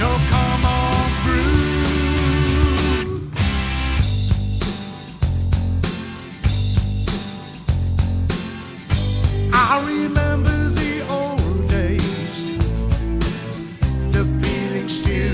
So come on, brew. I remember the old days, the feeling still.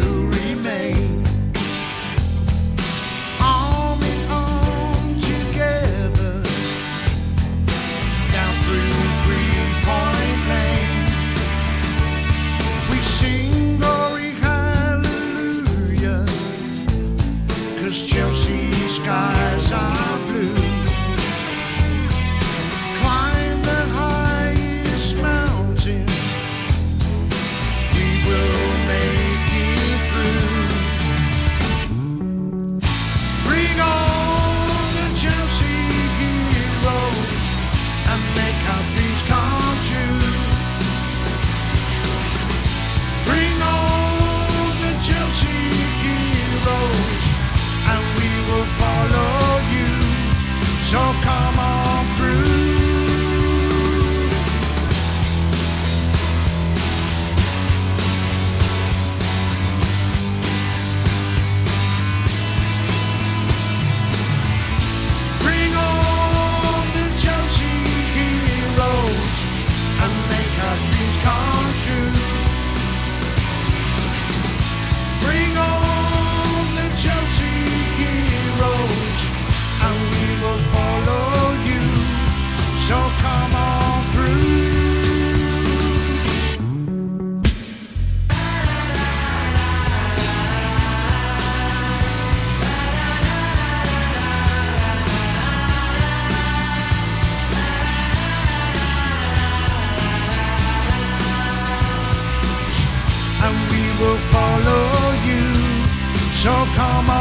So come on.